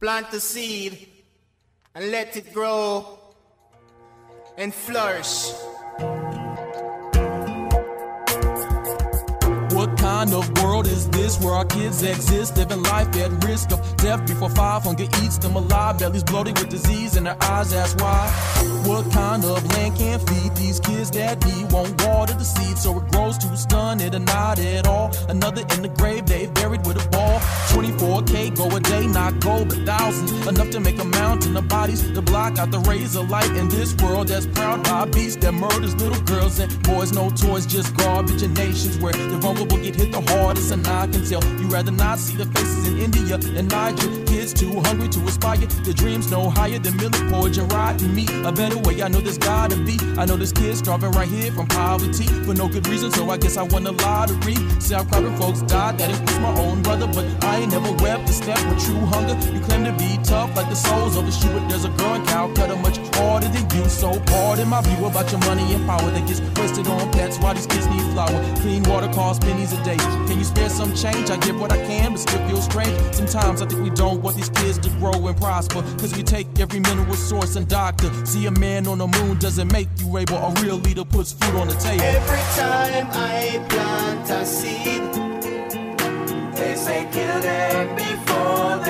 plant the seed and let it grow and flourish. Kind of world is this where our kids exist, living life at risk of death before five hunger eats them alive? Bellies bloated with disease and their eyes ask why. What kind of land can feed these kids that need won't water the seed so it grows too stunted and not at all? Another in the grave they buried with a ball. 24k go a day, not gold, but thousands enough to make a mountain of bodies to block out the rays of light in this world that's proud by beasts that murders little girls and boys. No toys, just garbage in nations where the vulnerable get hit the hardest, and I can tell you rather not see the faces in India and Niger. Kids too hungry to aspire, their dreams no higher than milk porridge and rotten meat. A better way, I know there's gotta be. I know this kid's starving right here from poverty for no good reason, so I guess I won the lottery. See how crowded folks died, that it was my own brother, but I ain't never wept a step with true hunger. You claim to be tough like the souls of a shoe, but there's a girl in Calcutta much harder pardon my view about your money and power that gets wasted on pets while these kids need flour. Clean water costs pennies a day. Can you spare some change? I give what I can, but still feel strange. Sometimes I think we don't want these kids to grow and prosper. Cause we take every mineral source and doctor. See a man on the moon doesn't make you able. A real leader puts food on the table. Every time I plant a seed, they say kill them before they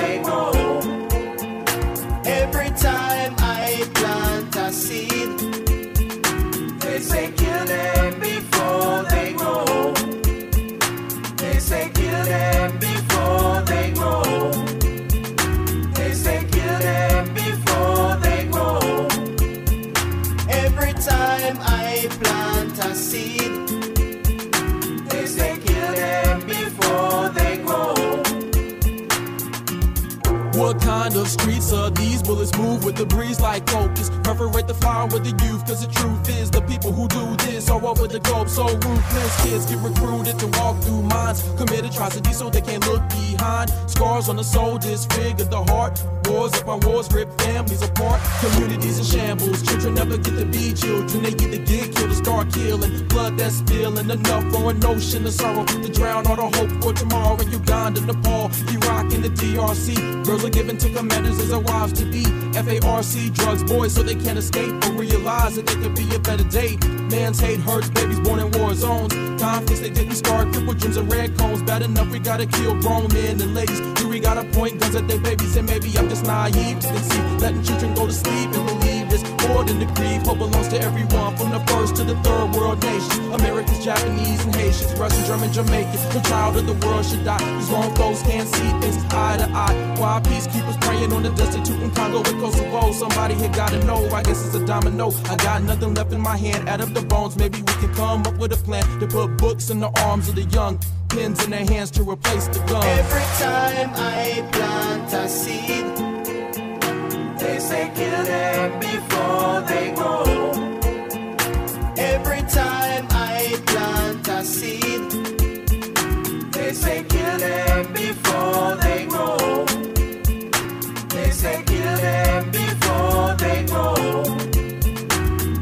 Of streets are these? Bullets move with the breeze like locusts. Perforate the fire with the youth, cause the truth is the people who do this are over the globe so ruthless. Kids get recruited to walk through mines, commit atrocities so they can't look behind. Scars on the soul disfigure the heart. Wars upon wars rip families apart. Communities in shambles. Children never get to be children. They get to get killed or killing. Blood that's spilling enough for an ocean of sorrow to drown all the hope for tomorrow. In Uganda, Nepal, Iraq, and the DRC. Girls are given to commanders as their wives to be. FARC drugs, boys, so they can't escape or realize that they could be a better day. Man's hate hurts babies born in war zones. Conflicts they didn't start, crippled dreams and red cones. Bad enough, we gotta kill grown men and ladies. We gotta point guns at their babies? And maybe I'm just naive to conceive. Letting children go to sleep more than the grief. Hope belongs to everyone from the first to the third world nation. Americans, Japanese, and Haitians, Russian, German, Jamaicans. No child of the world should die. These wrong folks can't see things eye to eye. Why peacekeepers praying on the destitute in Congo and Kosovo? Somebody here gotta know. I guess it's a domino. I got nothing left in my hand. Add up the bones. Maybe we can come up with a plan to put books in the arms of the young. Pens in their hands to replace the gun. Every time I plant a seed, they say kill them before say kill them before they grow. They say kill them before they grow.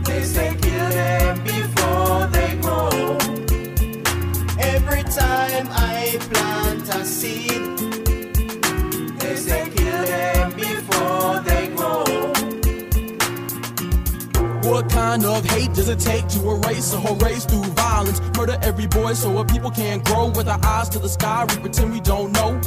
They say kill them before they grow. Every time I plant a seed, they say kill them before they What kind of hate does it take to erase a whole race through violence? Murder every boy so our people can't grow with our eyes to the sky. We pretend we don't know.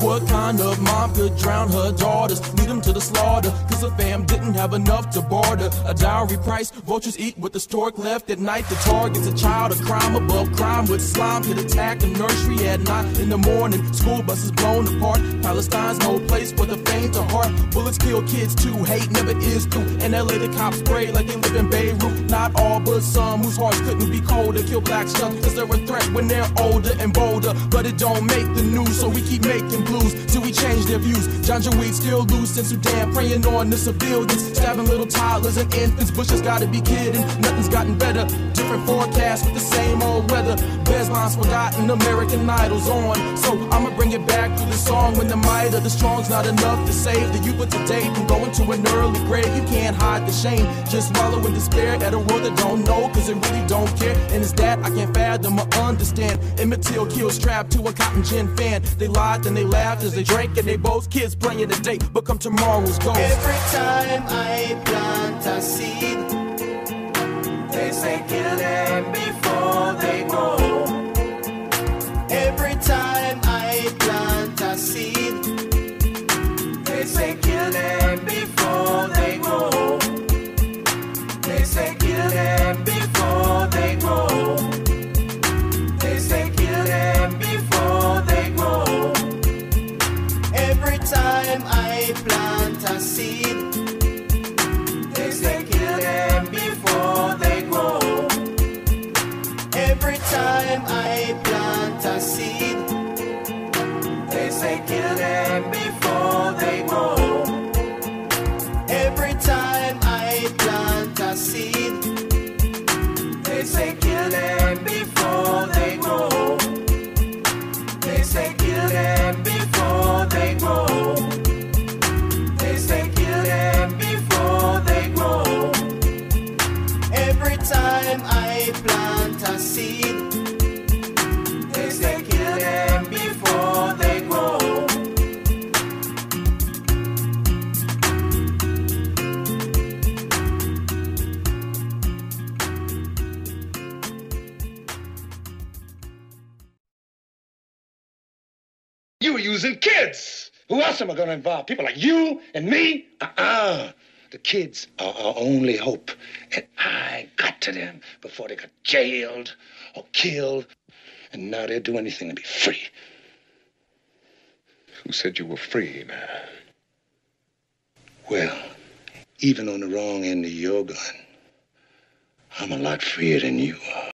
What kind of mom could drown her daughters, lead them to the slaughter? Cause the fam didn't have enough to barter. A dowry price, vultures eat what the stork left at night. The target's a child a crime above crime with slime. Could attack the nursery at night in the morning. School buses blown apart. Palestine's no place for the faint of heart. Bullets kill kids too. Hate never is through. In LA, the cops spray like they live in Beirut. Not all, but some whose hearts couldn't be colder. Kill blacks young cause they're a threat when they're older and bolder. But it don't make the news, so we keep making blues till we change their views. John Weed still loose in Sudan, preying on the civilians. Stabbing little toddlers and infants. Bush's gotta be kidding. Nothing's gotten better. Different forecasts with the same old weather. Best lines forgotten, American Idol's on. So I'ma bring it back through the song when the might of the strong's not enough to save the youth of today from going to an early grave. You can't hide the shame. Just hollow in despair at a world that don't know, cause it really don't care. And it's that I can't fathom or understand. Emmett Till kills trapped to a cotton gin fan. They lied, and they laughed as they drank, and they both kids playing today become tomorrow's ghost. Every time I plant a seed, they say kill them before they grow. You were using kids. Who else am I going to involve? People like you and me? Uh-uh. The kids are our only hope. And I got to them before they got jailed or killed. And now they'll do anything to be free. Who said you were free, man? Well, even on the wrong end of your gun, I'm a lot freer than you are.